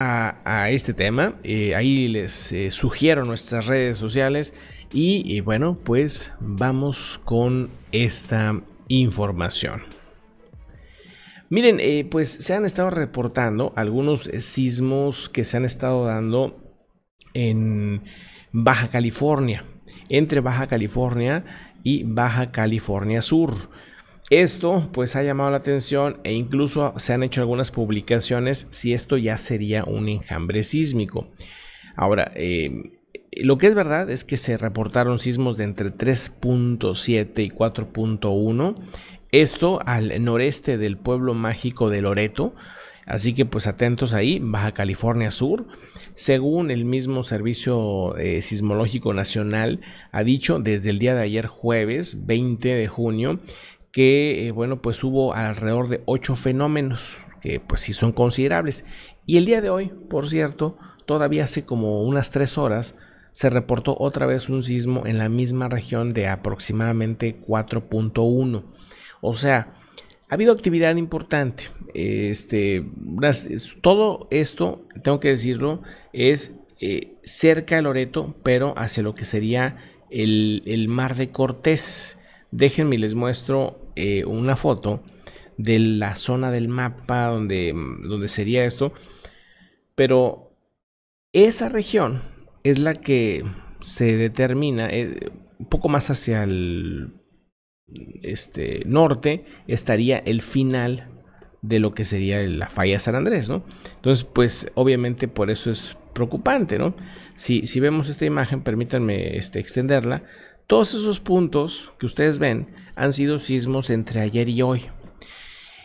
a, este tema. Eh, ahí les eh, sugiero nuestras redes sociales. Y, bueno, pues vamos con esta información. Miren, eh, pues se han estado reportando algunos sismos que se han estado dando en Baja California, entre Baja California y Baja California Sur. Esto pues ha llamado la atención e incluso se han hecho algunas publicaciones si esto ya sería un enjambre sísmico. Ahora, eh, lo que es verdad es que se reportaron sismos de entre 3.7 y 4.1. Esto al noreste del pueblo mágico de Loreto. Así que pues atentos ahí, Baja California Sur. Según el mismo Servicio eh, Sismológico Nacional ha dicho desde el día de ayer jueves 20 de junio que, eh, bueno, pues hubo alrededor de ocho fenómenos que pues sí son considerables. Y el día de hoy, por cierto, todavía hace como unas tres horas, se reportó otra vez un sismo en la misma región de aproximadamente 4.1. O sea, ha habido actividad importante. Este, todo esto, tengo que decirlo, es eh, cerca de Loreto, pero hacia lo que sería el, el mar de Cortés. Déjenme les muestro eh, una foto de la zona del mapa donde, donde sería esto. Pero esa región es la que se determina eh, un poco más hacia el este, norte estaría el final de lo que sería la falla San Andrés, ¿no? Entonces, pues obviamente por eso es preocupante, ¿no? Si, si vemos esta imagen, permítanme este, extenderla, todos esos puntos que ustedes ven han sido sismos entre ayer y hoy.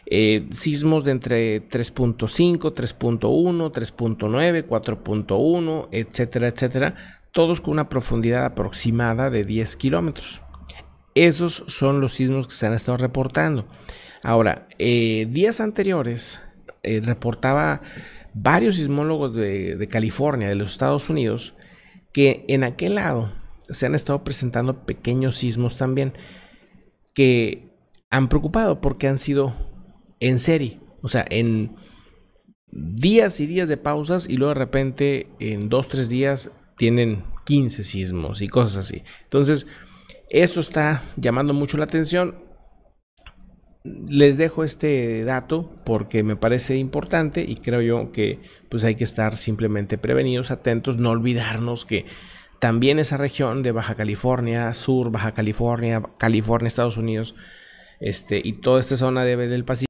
Eh, sismos de entre 3.5, 3.1, 3.9, 4.1, etcétera, etcétera, todos con una profundidad aproximada de 10 kilómetros. Esos son los sismos que se han estado reportando. Ahora, eh, días anteriores eh, reportaba varios sismólogos de California, de los Estados Unidos, que en aquel lado se han estado presentando pequeños sismos también que han preocupado porque han sido en serie, o sea, en días y días de pausas y luego de repente en dos, tres días tienen 15 sismos y cosas así. Entonces, esto está llamando mucho la atención. Les dejo este dato porque me parece importante y creo yo que pues hay que estar simplemente prevenidos, atentos, no olvidarnos que también esa región de Baja California, Sur, Baja California, California, Estados Unidos, este, y toda esta zona del Pacífico